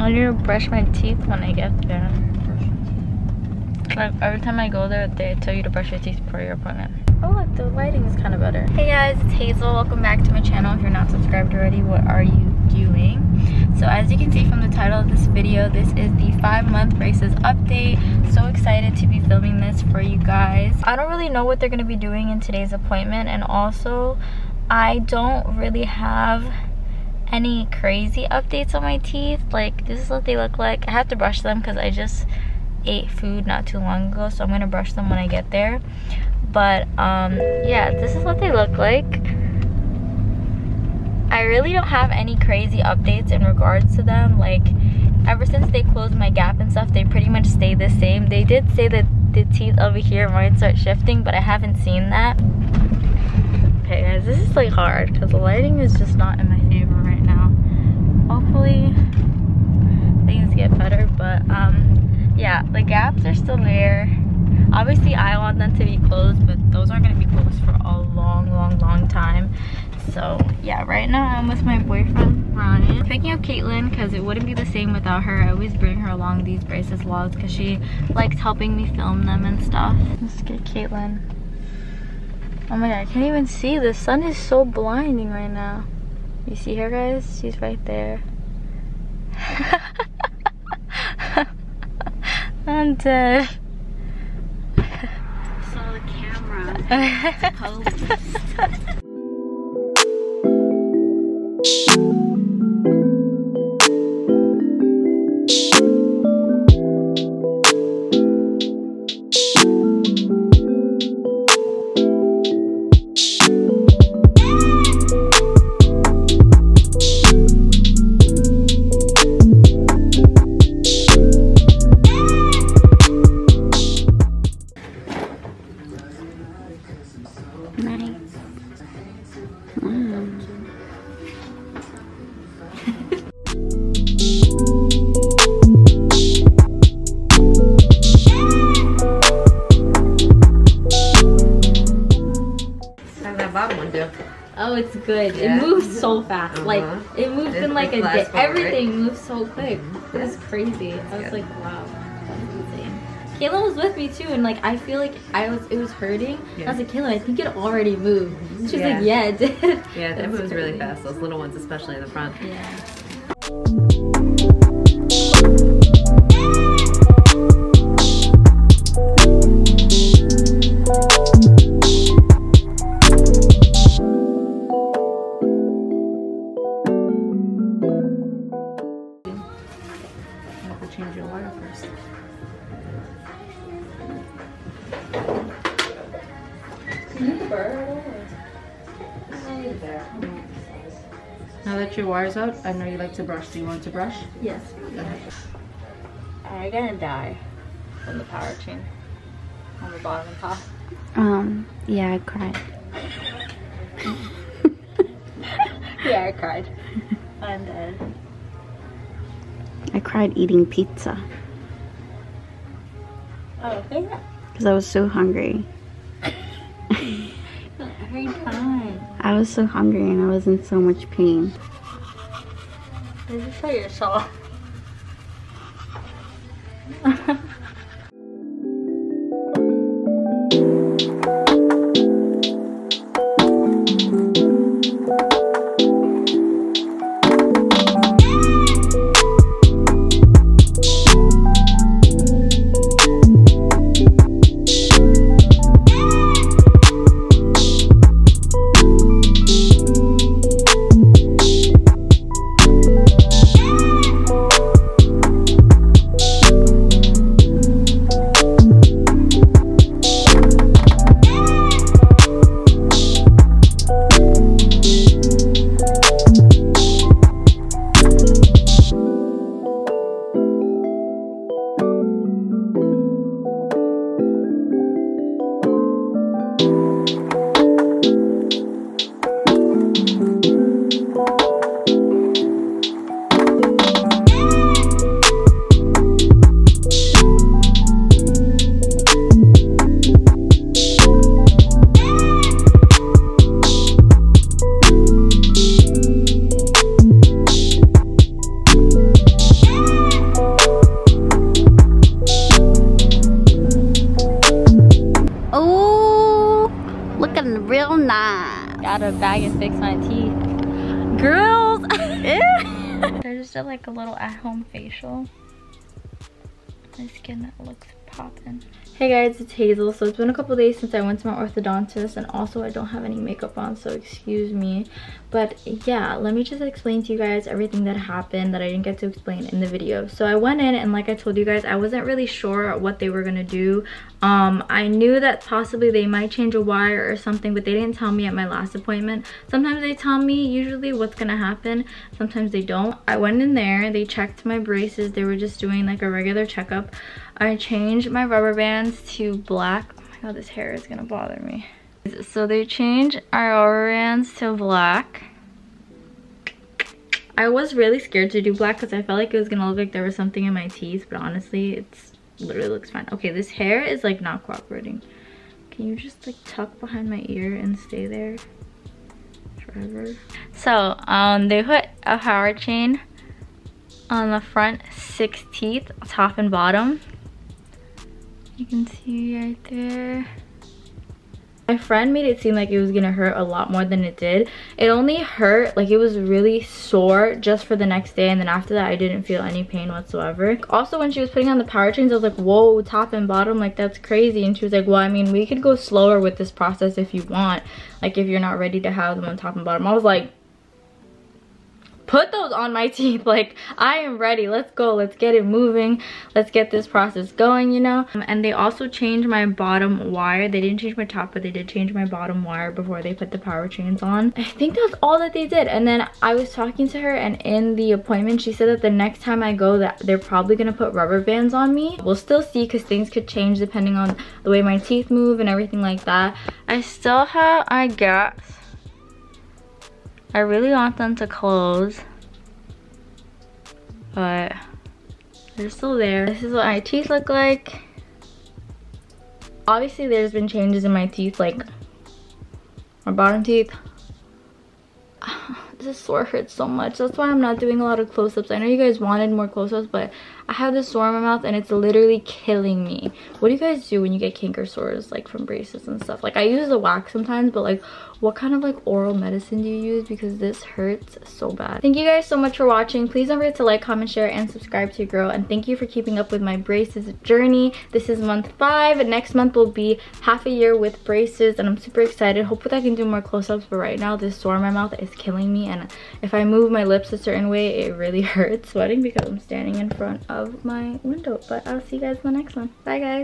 I need to brush my teeth when I get there. Like every time I go there, they tell you to brush your teeth before your appointment. Oh look, the lighting is kind of better. Hey guys, it's Hazel. Welcome back to my channel. If you're not subscribed already, what are you doing? So as you can see from the title of this video, this is the five month braces update. So excited to be filming this for you guys. I don't really know what they're gonna be doing in today's appointment and also I don't really have any crazy updates on my teeth. Like this is what they look like. I have to brush them because I just ate food not too long ago so I'm gonna brush them when I get there. But um yeah this is what they look like. I really don't have any crazy updates in regards to them. Like ever since they closed my gap and stuff they pretty much stay the same. They did say that the teeth over here might start shifting but I haven't seen that. Okay guys this is like hard because the lighting is just not in my favor hopefully things get better but um yeah, the gaps are still there. Obviously, I want them to be closed, but those aren't going to be closed for a long, long, long time. So, yeah, right now I'm with my boyfriend, Ryan. Picking up Caitlin because it wouldn't be the same without her. I always bring her along these braces vlogs because she likes helping me film them and stuff. Let's get Caitlin. Oh my god, I can't even see. The sun is so blinding right now. You see her, guys? She's right there. I'm dead. Saw the camera. good. Yeah. It moves so fast. Uh -huh. Like it moves it, in like a day. Everything moves so quick. Mm -hmm. It's crazy. I was like, wow, Kayla was with me too, and like I feel like I was it was hurting. Yeah. I was like, Kayla, I think it already moved. She's yeah. like, Yeah, it did. Yeah, it moves really fast. Those little ones, especially in the front. Yeah. Now that your wire's out, I know you like to brush. Do you want to brush? Yes. I'm gonna die from the power chain on the bottom of the top. Um, yeah, I cried. yeah, I cried. I'm dead. I cried eating pizza. Oh, okay. Because I was so hungry. Every time. I was so hungry and I was in so much pain. Did you tell yourself? a bag and fix my teeth. Girls! I just did like a little at-home facial. My skin looks popping. Hey guys, it's Hazel. So it's been a couple days since I went to my orthodontist and also I don't have any makeup on, so excuse me. But yeah, let me just explain to you guys everything that happened that I didn't get to explain in the video. So I went in and like I told you guys, I wasn't really sure what they were gonna do. Um, I knew that possibly they might change a wire or something, but they didn't tell me at my last appointment. Sometimes they tell me usually what's gonna happen, sometimes they don't. I went in there, they checked my braces, they were just doing like a regular checkup. I changed my rubber bands to black. Oh my god, this hair is gonna bother me. So they changed our rubber bands to black. I was really scared to do black because I felt like it was gonna look like there was something in my teeth, but honestly, it's literally looks fine. Okay, this hair is like not cooperating. Can you just like tuck behind my ear and stay there forever? So, um, they put a power chain on the front six teeth, top and bottom. You can see right there. My friend made it seem like it was gonna hurt a lot more than it did. It only hurt, like it was really sore just for the next day and then after that I didn't feel any pain whatsoever. Also when she was putting on the power chains I was like, whoa, top and bottom, like that's crazy. And she was like, well, I mean, we could go slower with this process if you want. Like if you're not ready to have them on top and bottom. I was like, put those on my teeth like i am ready. Let's go. Let's get it moving. Let's get this process going you know? Um, and they also changed my bottom wire. They didn't change my top but they did change my bottom wire before they put the power chains on. I think that's all that they did. And then i was talking to her and in the appointment she said that the next time i go that they're probably gonna put rubber bands on me. We'll still see because things could change depending on the way my teeth move and everything like that. I still have i guess I really want them to close, but they're still there. This is what my teeth look like. Obviously, there's been changes in my teeth, like my bottom teeth. This sore hurts so much. That's why I'm not doing a lot of close-ups. I know you guys wanted more close-ups, but I have this sore in my mouth and it's literally killing me. What do you guys do when you get canker sores, like from braces and stuff? Like, I use the wax sometimes, but like, what kind of like oral medicine do you use? Because this hurts so bad. Thank you guys so much for watching. Please don't forget to like comment share and subscribe to your girl and thank you for keeping up with my braces journey. This is month five. Next month will be half a year with braces and i'm super excited. Hopefully i can do more close-ups but right now this sore in my mouth is killing me. And if i move my lips a certain way it really hurts sweating because i'm standing in front of my window. But i'll see you guys in the next one. Bye guys